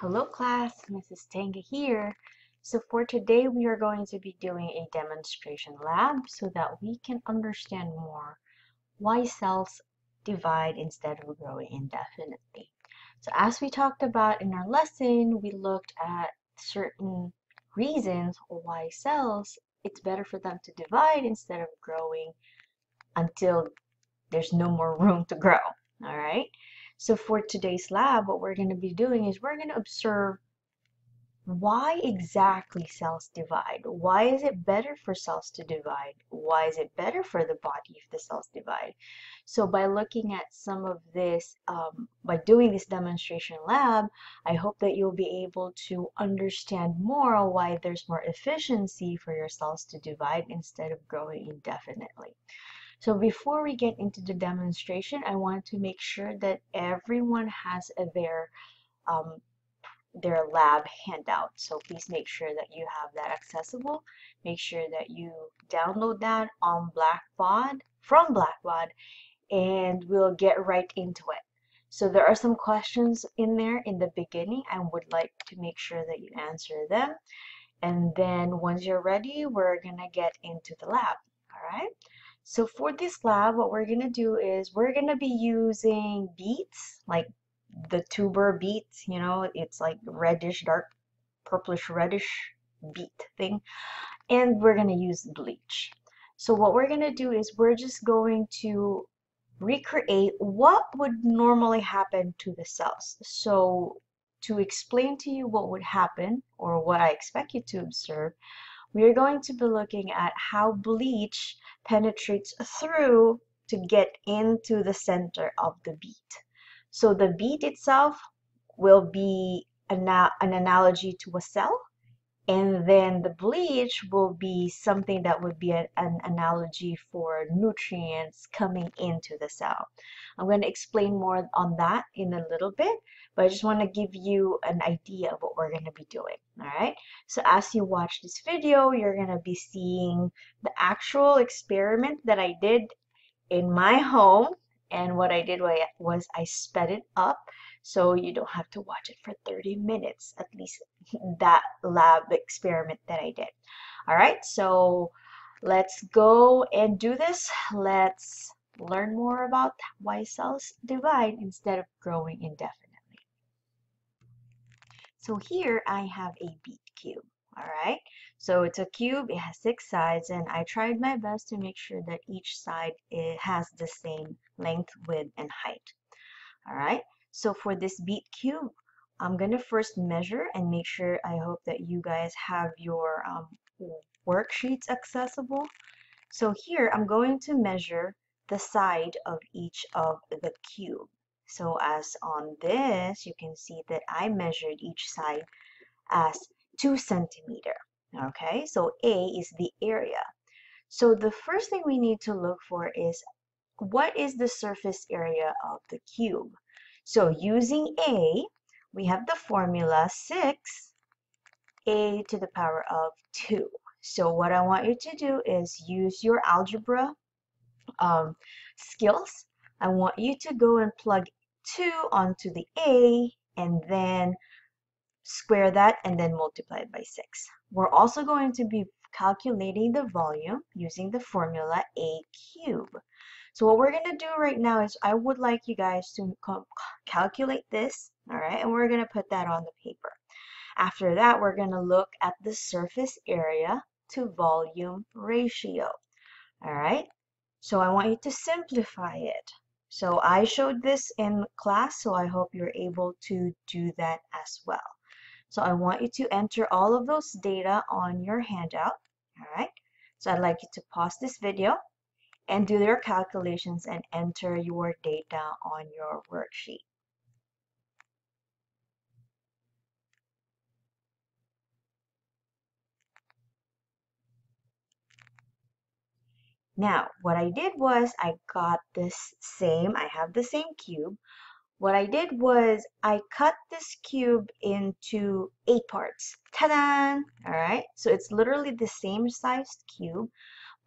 Hello class, Mrs. Tenga here. So for today we are going to be doing a demonstration lab so that we can understand more why cells divide instead of growing indefinitely. So as we talked about in our lesson, we looked at certain reasons why cells, it's better for them to divide instead of growing until there's no more room to grow, all right? So for today's lab, what we're going to be doing is we're going to observe why exactly cells divide. Why is it better for cells to divide? Why is it better for the body if the cells divide? So by looking at some of this, um, by doing this demonstration lab, I hope that you'll be able to understand more why there's more efficiency for your cells to divide instead of growing indefinitely. So before we get into the demonstration, I want to make sure that everyone has their um, their lab handout. So please make sure that you have that accessible. Make sure that you download that on Blackbaud, from Blackbaud, and we'll get right into it. So there are some questions in there in the beginning. I would like to make sure that you answer them. And then once you're ready, we're gonna get into the lab, all right? So for this lab, what we're going to do is we're going to be using beets, like the tuber beets, you know, it's like reddish, dark, purplish, reddish beet thing. And we're going to use bleach. So what we're going to do is we're just going to recreate what would normally happen to the cells. So to explain to you what would happen or what I expect you to observe, we are going to be looking at how bleach penetrates through to get into the center of the beet. So the beet itself will be an, an analogy to a cell and then the bleach will be something that would be a, an analogy for nutrients coming into the cell. I'm going to explain more on that in a little bit, but I just want to give you an idea of what we're going to be doing. All right. So as you watch this video, you're going to be seeing the actual experiment that I did in my home. And what I did was I sped it up so you don't have to watch it for 30 minutes, at least that lab experiment that I did. All right, so let's go and do this. Let's learn more about why cells divide instead of growing indefinitely. So here I have a beet cube. All right, so it's a cube, it has six sides, and I tried my best to make sure that each side it has the same length, width, and height. All right, so for this beet cube, I'm going to first measure and make sure, I hope that you guys have your um, worksheets accessible. So here, I'm going to measure the side of each of the cube. So as on this, you can see that I measured each side as 2 centimeter. Okay, so A is the area. So the first thing we need to look for is what is the surface area of the cube? So using A, we have the formula 6 a to the power of 2. So what I want you to do is use your algebra um, skills. I want you to go and plug 2 onto the a and then square that and then multiply it by 6. We're also going to be calculating the volume using the formula a cube. So what we're going to do right now is I would like you guys to calculate this, all right, and we're going to put that on the paper. After that, we're going to look at the surface area to volume ratio, all right? So I want you to simplify it. So I showed this in class, so I hope you're able to do that as well. So I want you to enter all of those data on your handout, all right? So I'd like you to pause this video and do your calculations and enter your data on your worksheet. Now, what I did was I got this same, I have the same cube. What I did was I cut this cube into eight parts. Ta-da! All right, so it's literally the same sized cube,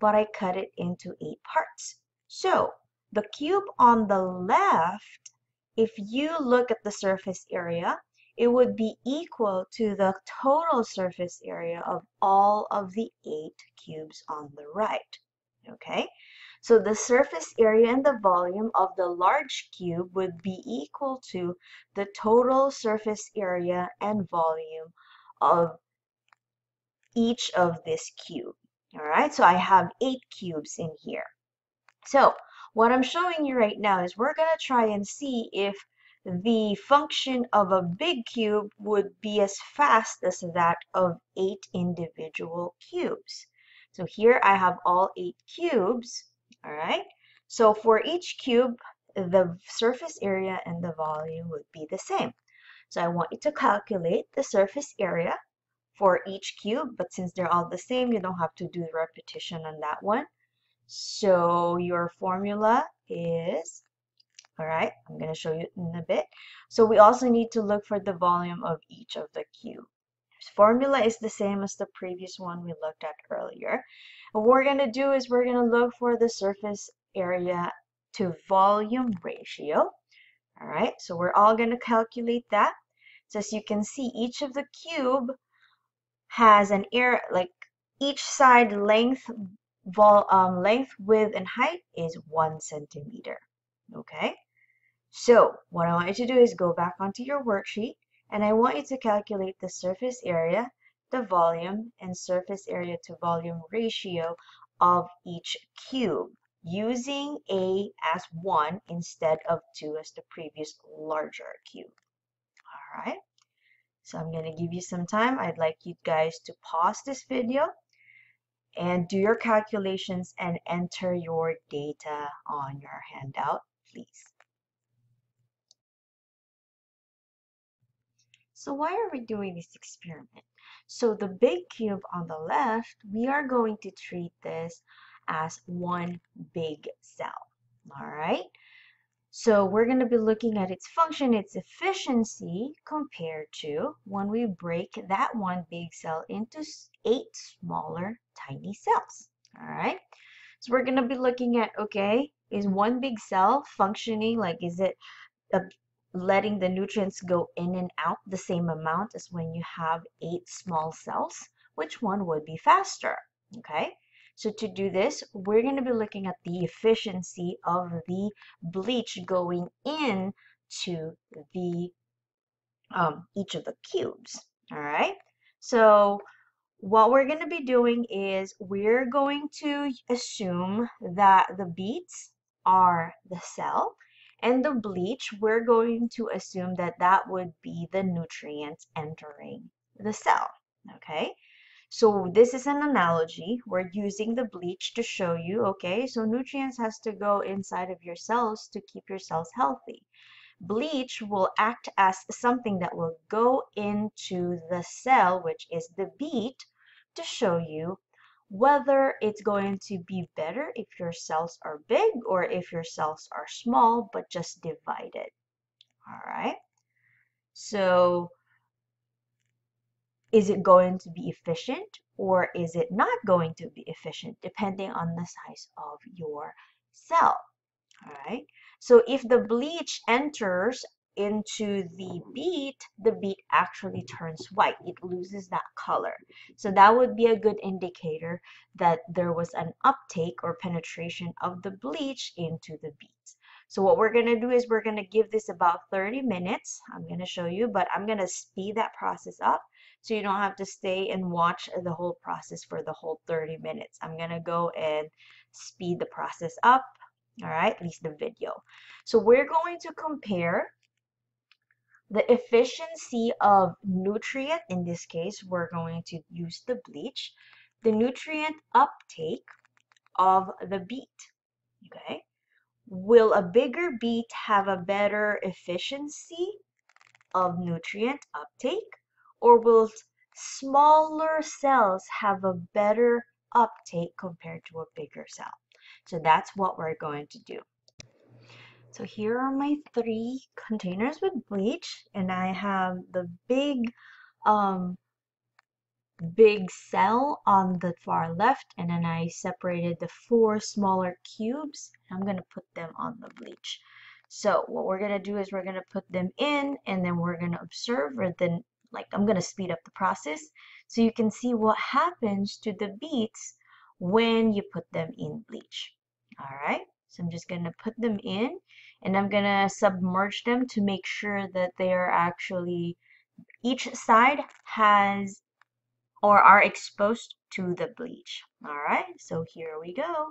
but I cut it into eight parts. So the cube on the left, if you look at the surface area, it would be equal to the total surface area of all of the eight cubes on the right. Okay, so the surface area and the volume of the large cube would be equal to the total surface area and volume of each of this cube. All right, so I have eight cubes in here. So what I'm showing you right now is we're going to try and see if the function of a big cube would be as fast as that of eight individual cubes. So here I have all eight cubes, all right? So for each cube, the surface area and the volume would be the same. So I want you to calculate the surface area for each cube, but since they're all the same, you don't have to do repetition on that one. So your formula is all right, I'm going to show you in a bit. So we also need to look for the volume of each of the cube. Formula is the same as the previous one we looked at earlier. what we're going to do is we're going to look for the surface area to volume ratio. All right, so we're all going to calculate that. So as you can see, each of the cube has an area, like each side length, vol um, length, width, and height is one centimeter. Okay, so what I want you to do is go back onto your worksheet and I want you to calculate the surface area, the volume, and surface area to volume ratio of each cube using A as 1 instead of 2 as the previous larger cube. All right. So I'm going to give you some time. I'd like you guys to pause this video and do your calculations and enter your data on your handout, please. So why are we doing this experiment? So the big cube on the left, we are going to treat this as one big cell. All right. So we're going to be looking at its function, its efficiency compared to when we break that one big cell into eight smaller tiny cells. All right. So we're going to be looking at, okay, is one big cell functioning like, is it a letting the nutrients go in and out the same amount as when you have eight small cells, which one would be faster? Okay, so to do this, we're going to be looking at the efficiency of the bleach going in to the um, each of the cubes. All right, so what we're going to be doing is we're going to assume that the beads are the cell and the bleach, we're going to assume that that would be the nutrients entering the cell, okay? So this is an analogy. We're using the bleach to show you, okay, so nutrients has to go inside of your cells to keep your cells healthy. Bleach will act as something that will go into the cell, which is the beet, to show you whether it's going to be better if your cells are big or if your cells are small but just divided. All right. So is it going to be efficient or is it not going to be efficient depending on the size of your cell? All right. So if the bleach enters into the beet, the beet actually turns white. It loses that color. So that would be a good indicator that there was an uptake or penetration of the bleach into the beet. So what we're going to do is we're going to give this about 30 minutes. I'm going to show you, but I'm going to speed that process up so you don't have to stay and watch the whole process for the whole 30 minutes. I'm going to go and speed the process up, all right, at least the video. So we're going to compare the efficiency of nutrient, in this case, we're going to use the bleach, the nutrient uptake of the beet, okay? Will a bigger beet have a better efficiency of nutrient uptake or will smaller cells have a better uptake compared to a bigger cell? So that's what we're going to do. So here are my three containers with bleach and I have the big um, big cell on the far left and then I separated the four smaller cubes. I'm going to put them on the bleach. So what we're going to do is we're going to put them in and then we're going to observe or then like I'm going to speed up the process so you can see what happens to the beads when you put them in bleach. All right, so I'm just going to put them in and I'm going to submerge them to make sure that they are actually, each side has or are exposed to the bleach. All right, so here we go.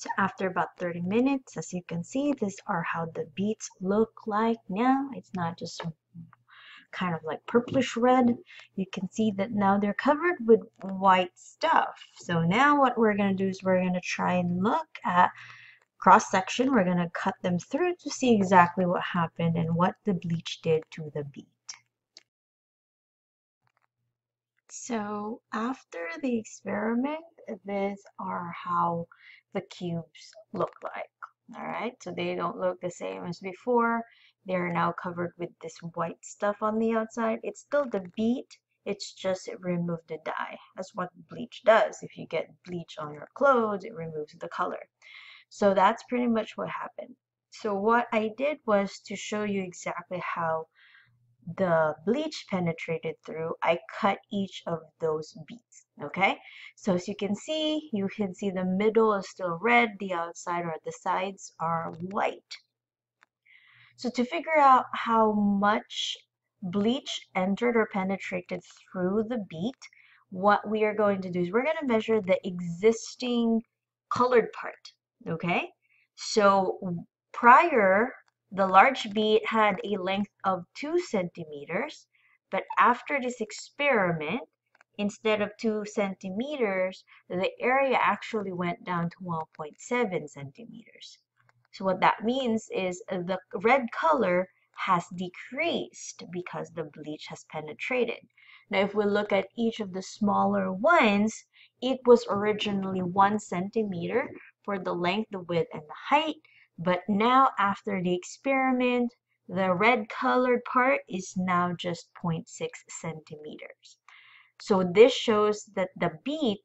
So after about 30 minutes, as you can see, these are how the beets look like now. It's not just kind of like purplish red. You can see that now they're covered with white stuff. So now what we're going to do is we're going to try and look at cross section. We're going to cut them through to see exactly what happened and what the bleach did to the beet. So after the experiment, these are how the cubes look like. All right, so they don't look the same as before. They're now covered with this white stuff on the outside. It's still the beet, it's just it removed the dye. That's what bleach does. If you get bleach on your clothes, it removes the color. So that's pretty much what happened. So what I did was to show you exactly how the bleach penetrated through, I cut each of those beads, okay? So as you can see, you can see the middle is still red, the outside or the sides are white. So to figure out how much bleach entered or penetrated through the bead, what we are going to do is we're going to measure the existing colored part, okay? So prior the large beet had a length of 2 centimeters, but after this experiment, instead of 2 centimeters, the area actually went down to 1.7 centimeters. So what that means is the red color has decreased because the bleach has penetrated. Now if we look at each of the smaller ones, it was originally 1 centimeter for the length, the width, and the height. But now after the experiment, the red colored part is now just 0.6 centimeters. So this shows that the beet,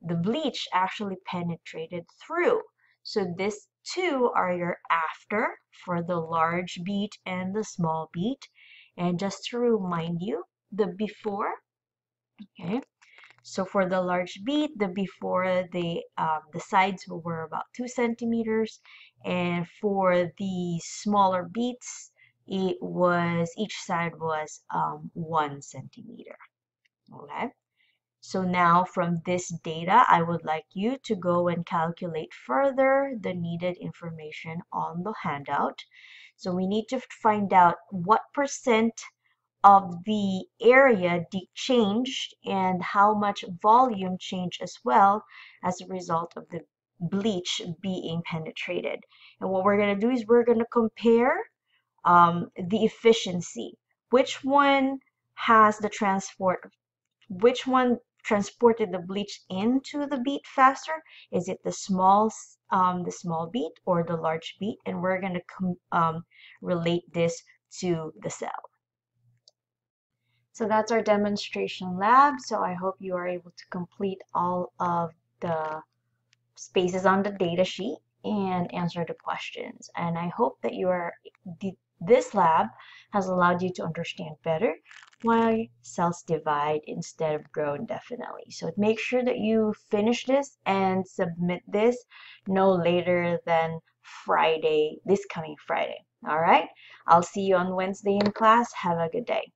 the bleach actually penetrated through. So this two are your after for the large beet and the small beet. And just to remind you, the before, okay, so for the large beet, the before the um, the sides were about two centimeters, and for the smaller beets, it was each side was um, one centimeter. Okay. So now from this data, I would like you to go and calculate further the needed information on the handout. So we need to find out what percent of the area changed and how much volume changed as well as a result of the bleach being penetrated. And what we're going to do is we're going to compare um, the efficiency. Which one has the transport, which one transported the bleach into the beet faster? Is it the small, um, the small beet or the large beet? And we're going to um, relate this to the cell. So that's our demonstration lab. So I hope you are able to complete all of the spaces on the data sheet and answer the questions. And I hope that you are this lab has allowed you to understand better why cells divide instead of grow indefinitely. So make sure that you finish this and submit this no later than Friday, this coming Friday. All right. I'll see you on Wednesday in class. Have a good day.